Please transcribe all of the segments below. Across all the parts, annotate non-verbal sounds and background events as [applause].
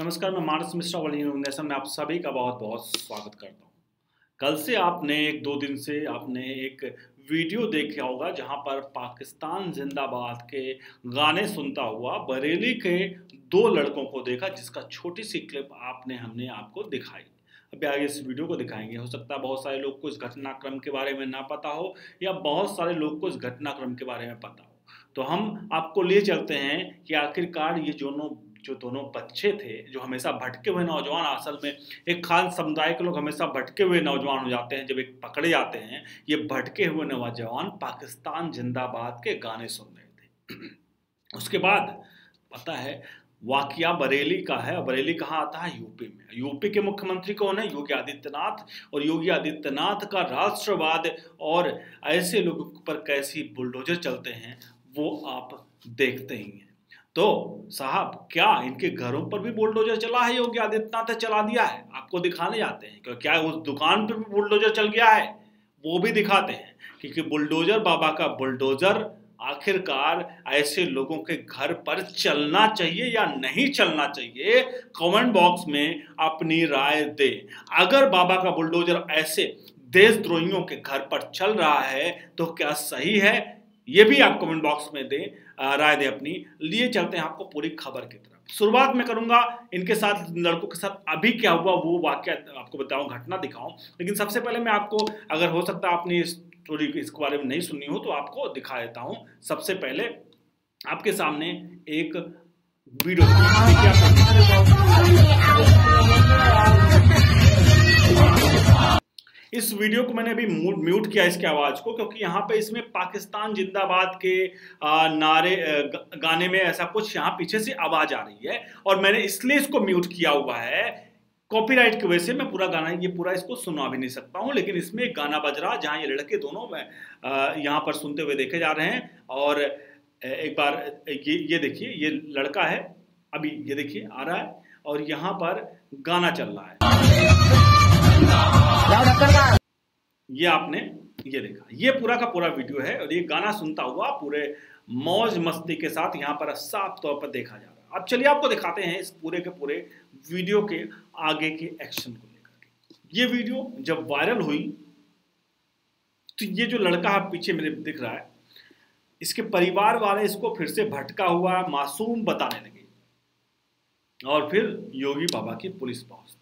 नमस्कार, मैं मानस मिश्रा वाली नेशन में आप सभी का बहुत बहुत स्वागत करता हूँ। कल से आपने एक, दो दिन से आपने एक वीडियो देखा होगा, जहाँ पर पाकिस्तान जिंदाबाद के गाने सुनता हुआ बरेली के दो लड़कों को देखा, जिसका छोटी सी क्लिप आपने, हमने आपको दिखाई। अभी आगे इस वीडियो को दिखाएँगे। हो सकता है बहुत सारे लोग को इस घटनाक्रम के बारे में ना पता हो, या बहुत सारे लोग को इस घटनाक्रम के बारे में पता हो। तो हम आपको ले चलते हैं कि आखिरकार ये दोनों जो दोनों बच्चे थे, जो हमेशा भटके हुए नौजवान असल में, एक खास समुदाय के लोग हमेशा भटके हुए नौजवान हो जाते हैं, जब एक पकड़े जाते हैं, ये भटके हुए नौजवान पाकिस्तान जिंदाबाद के गाने सुन रहे थे। [clears throat] उसके बाद, पता है, वाकिया बरेली का है बरेली कहाँ आता है? यूपी में। यूपी के मुख्यमंत्री कौन है? योगी आदित्यनाथ, और योगी आदित्यनाथ का राष्ट्रवाद, और ऐसे लोगों पर कैसी बुलडोजर चलते हैं, वो आप देखते ही हैं। तो साहब, क्या इनके घरों पर भी बुलडोजर चला है? योगी आदित्यनाथ चला दिया है। आपको दिखाने जाते हैं, क्योंकि क्या उस दुकान पर भी बुलडोजर चल गया है? वो भी दिखाते हैं, क्योंकि बुलडोजर, बाबा का बुलडोजर, आखिरकार ऐसे लोगों के घर पर चलना चाहिए या नहीं चलना चाहिए, कमेंट बॉक्स में अपनी राय दे। अगर बाबा का बुलडोजर ऐसे देशद्रोहियों के घर पर चल रहा है तो क्या सही है? ये भी आप कमेंट बॉक्स में दें। राय दें अपनी। लिए चलते हैं आपको पूरी खबर की तरफ़। शुरुआत में करूँगा इनके साथ लड़कों के साथ। अभी क्या हुआ, वो वाक्य आपको बताऊँ, घटना दिखाऊँ। लेकिन सबसे पहले मैं आपको, अगर हो सकता आपने स्टोरी इसके बारे में नहीं सुनी हो तो आपको दिखा देता हूँ। सबसे पहले आपके सामने एक वीडियो। इस वीडियो को मैंने अभी म्यूट किया इसके आवाज़ को, क्योंकि यहाँ पे इसमें पाकिस्तान जिंदाबाद के नारे गाने में ऐसा कुछ यहाँ पीछे से आवाज़ आ रही है। और मैंने इसलिए इसको म्यूट किया हुआ है, कॉपीराइट की वजह से मैं पूरा गाना, ये पूरा इसको सुना भी नहीं सकता हूँ, लेकिन इसमें एक गाना बज रहा जहाँ ये लड़के दोनों यहाँ पर सुनते हुए देखे जा रहे हैं। और एक बार, ये ये देखिए, ये लड़का है, अभी ये देखिए, आ रहा है, और यहाँ पर गाना चल रहा है। ये आपने ये देखा। ये पूरा का पूरा वीडियो है और ये गाना सुनता हुआ पूरे मौज मस्ती के साथ यहाँ पर साफ़ तौर पर देखा जा रहा है। अब चलिए आपको दिखाते हैं इस पूरे के पूरे वीडियो के आगे के एक्शन को लेकर के। ये वीडियो जब वायरल हुई तो ये जो लड़का आप पीछे मेरे दिख रहा है, इसके परिवार वाले इसको फिर से भटका हुआ, मासूम बताने लगे। और फिर योगी बाबा की पुलिस पहुँच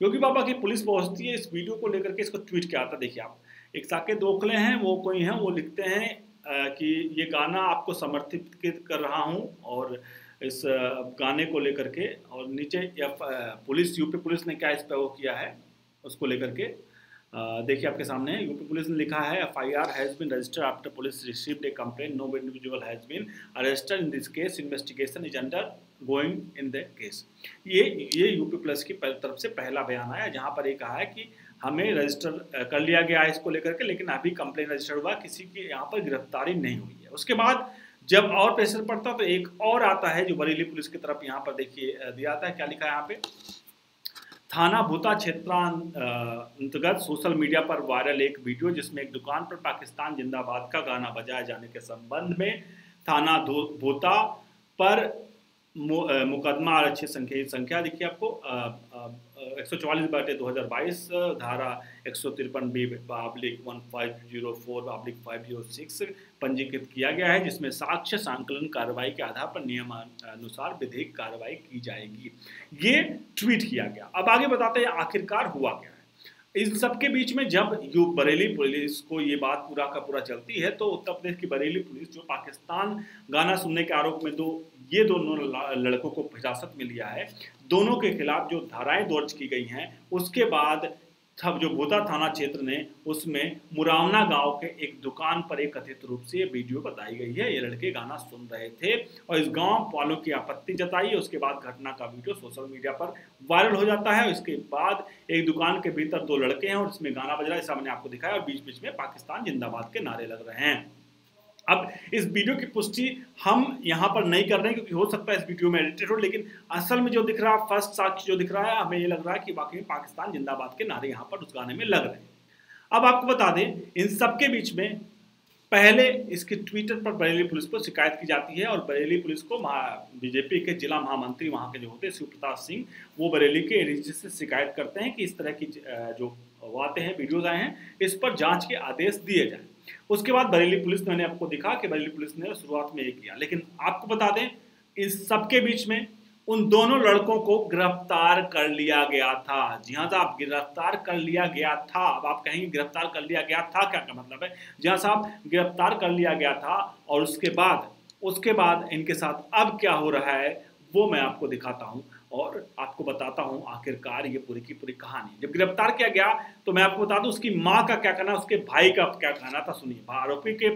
योगी बाबा की पुलिस पहुँचती है इस वीडियो को लेकर के इसको ट्वीट किया था देखिए आप, एक साके दोखले हैं, वो कोई हैं, वो लिखते हैं कि ये गाना आपको समर्थित कर रहा हूँ और इस गाने को लेकर के और नीचे पुलिस, यूपी पुलिस ने क्या इस पर वो किया है, उसको लेकर के देखिए आपके सामने, यूपी पुलिस ने लिखा है F I R has been registered after police received a complaint no individual has been arrested in this case investigation is undergoing in the case ये ये यूपी प्लस की तरफ़ से पहला बयान आया, जहाँ पर ये कहा है कि हमें रजिस्टर कर लिया गया है इसको लेकर के, लेकिन अभी कंप्लेन रजिस्टर हुआ, किसी की यहाँ पर गिरफ्तारी नहीं हुई है। उसके बाद जब और प्रेशर पड़ता तो एक और आता है जो बरेली पुलिस की तरफ़ यहाँ पर देखिए दिया आता है। क्या लिखा है यहाँ पे? थाना भूता अंतर्गत सोशल मीडिया पर वायरल एक वीडियो जिसमें एक दुकान पर पाकिस्तान जिंदाबाद का गाना बजाए जाने के संबंध में थाना भूता पर मुकदमा आरक्षित संख्या संख्या देखिए आपको। एक सौ चौवालीस बाटे दो हज़ार बाईस, धारा एक सौ तिरपन B public one five zero four public five zero six पंजीकृत किया गया है, जिसमें साक्ष्य संकलन कार्रवाई के आधार पर नियमानुसार विधिक कार्रवाई की जाएगी। ये ट्वीट किया गया। अब आगे बताते हैं, आखिरकार हुआ क्या है? इन सबके बीच में जब यू, बरेली पुलिस को ये बात पूरा का पूरा चलती है तो उत्तर प्रदेश की बरेली पुलिस, जो पाकिस्तान गाना सुनने के आरोप में दो ये दोनों लड़कों को हिरासत में लिया है। दोनों के खिलाफ जो धाराएँ दर्ज की गई हैं, उसके बाद सब जो भूता थाना क्षेत्र ने, उसमें मुरावना गाँव के एक दुकान पर एक कथित रूप से ये वीडियो बताई गई है। ये लड़के गाना सुन रहे थे और इस गाँव वालों की आपत्ति जताई, उसके बाद घटना का वीडियो सोशल मीडिया पर वायरल हो जाता है। उसके बाद एक दुकान के भीतर दो लड़के हैं और इसमें गाना बज रहा है ऐसा मैंने आपको दिखाया और बीच बीच में पाकिस्तान जिंदाबाद के नारे लग रहे हैं। अब इस वीडियो की पुष्टि हम यहाँ पर नहीं कर रहे हैं, क्योंकि हो सकता है इस वीडियो में एडिटेड हो, लेकिन असल में जो दिख रहा है फ़र्स्ट साक्ष्य जो दिख रहा है, हमें ये लग रहा है कि वाकई पाकिस्तान जिंदाबाद के नारे यहाँ पर उस गाने में लग रहे हैं। अब आपको बता दें, इन सबके बीच में पहले इसके ट्विटर पर बरेली पुलिस को शिकायत की जाती है, और बरेली पुलिस को बीजेपी के जिला महामंत्री वहाँ के जो होते हैं शिव प्रताप सिंह, वो बरेली के एडीजी से शिकायत करते हैं कि इस तरह की जो आते हैं, वीडियोज़ आए हैं, इस पर जाँच के आदेश दिए जाए। उसके बाद बरेली पुलिस ने आपको दिखा कि बरेली पुलिस ने शुरुआत में ये किया। लेकिन आपको बता दें, इस सबके बीच में उन दोनों लड़कों को गिरफ़्तार कर लिया गया था। जी हाँ साहब, गिरफ़्तार कर लिया गया था। अब आप कहेंगे गिरफ़्तार कर लिया गया था, क्या का मतलब है? जी हाँ साहब, गिरफ़्तार कर लिया गया था और उसके बाद उसके बाद इनके साथ अब क्या हो रहा है, वो मैं आपको दिखाता हूँ। और आपको बताता हूँ, आखिरकार ये पूरी की पूरी कहानी। जब गिरफ़्तार किया गया तो मैं आपको बता दूँ, उसकी माँ का क्या कहना, उसके भाई का क्या कहना था, सुनिए। आरोपी के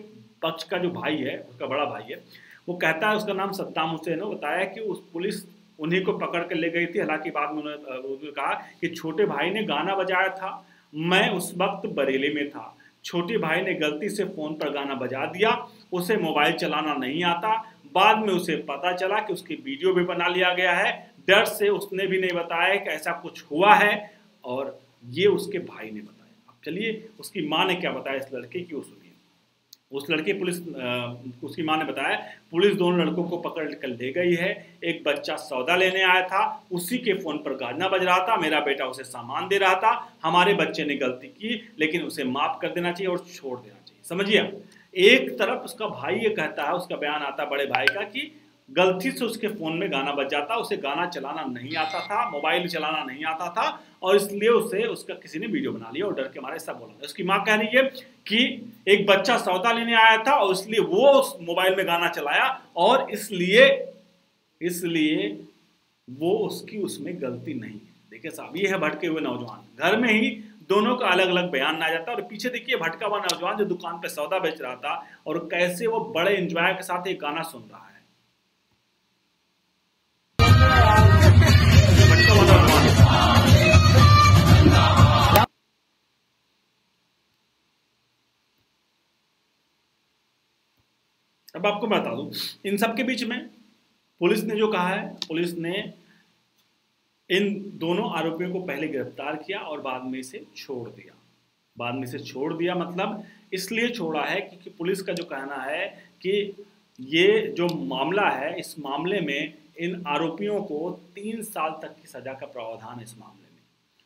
पक्ष का जो भाई है, उसका बड़ा भाई है, वो कहता है, उसका नाम सत्ताम हुसैन है। बताया कि उस पुलिस उन्हीं को पकड़ कर ले गई थी। हालाँकि बाद में उन्होंने कहा कि छोटे भाई ने गाना बजाया था, मैं उस वक्त बरेली में था। छोटे भाई ने गलती से फ़ोन पर गाना बजा दिया, उसे मोबाइल चलाना नहीं आता। बाद में उसे पता चला कि उसकी वीडियो भी बना लिया गया है डर से उसने भी नहीं बताया कि ऐसा कुछ हुआ है और ये उसके भाई ने बताया। अब चलिए, उसकी माँ ने क्या बताया इस लड़के की उस उस लड़के पुलिस उसकी माँ ने बताया, पुलिस दोनों लड़कों को पकड़ कर ले गई है। एक बच्चा सौदा लेने आया था, उसी के फ़ोन पर गाना बज रहा था, मेरा बेटा उसे सामान दे रहा था, हमारे बच्चे ने गलती की, लेकिन उसे माफ़ कर देना चाहिए और छोड़ देना चाहिए। समझिए एक तरफ़ उसका भाई ये कहता है, उसका बयान आता बड़े भाई का कि गलती से उसके फ़ोन में गाना बज जाता, उसे गाना चलाना नहीं आता था, मोबाइल चलाना नहीं आता था, और इसलिए उसे, उसका किसी ने वीडियो बना लिया और डर के मारे सब बोला उसकी माँ कह रही है कि एक बच्चा सौदा लेने आया था और इसलिए वो उस मोबाइल में गाना चलाया और इसलिए इसलिए वो उसकी उसमें गलती नहीं है। देखिए साहब, ये है भटके हुए नौजवान। घर में ही दोनों का अलग अलग बयान आ जाता है और पीछे देखिए भटका हुआ नौजवान जो दुकान पे सौदा बेच रहा था और कैसे वो बड़े एंजॉय के साथ एक गाना सुन रहा है। अब आपको मैं बता दूँ, इन सब के बीच में पुलिस ने जो कहा है, पुलिस ने इन दोनों आरोपियों को पहले गिरफ़्तार किया और बाद में इसे छोड़ दिया। बाद में इसे छोड़ दिया मतलब इसलिए छोड़ा है क्योंकि पुलिस का जो कहना है कि ये जो मामला है, इस मामले में इन आरोपियों को तीन साल तक की सजा का प्रावधान है इस मामले में।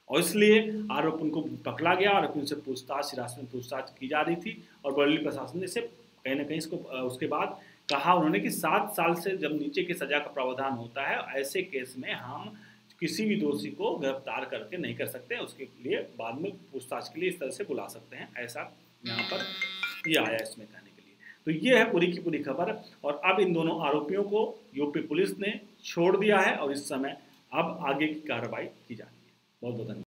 और इसलिए आरोप उनको पकड़ा गया आरोपियों से पूछताछ, हिरासत में पूछताछ की जा रही थी और बरेली प्रशासन ने इसे कहीं ना कहीं इसको उसके बाद कहा उन्होंने कि सात साल से जब नीचे की सजा का प्रावधान होता है, ऐसे केस में हम किसी भी दोषी को गिरफ़्तार करके नहीं कर सकते, उसके लिए बाद में पूछताछ के लिए इस तरह से बुला सकते हैं, ऐसा यहाँ पर ये आया इसमें कहने के लिए। तो ये है पूरी की पूरी खबर और अब इन दोनों आरोपियों को यूपी पुलिस ने छोड़ दिया है और इस समय अब आगे की कार्रवाई की जा रही है। बहुत बहुत धन्यवाद।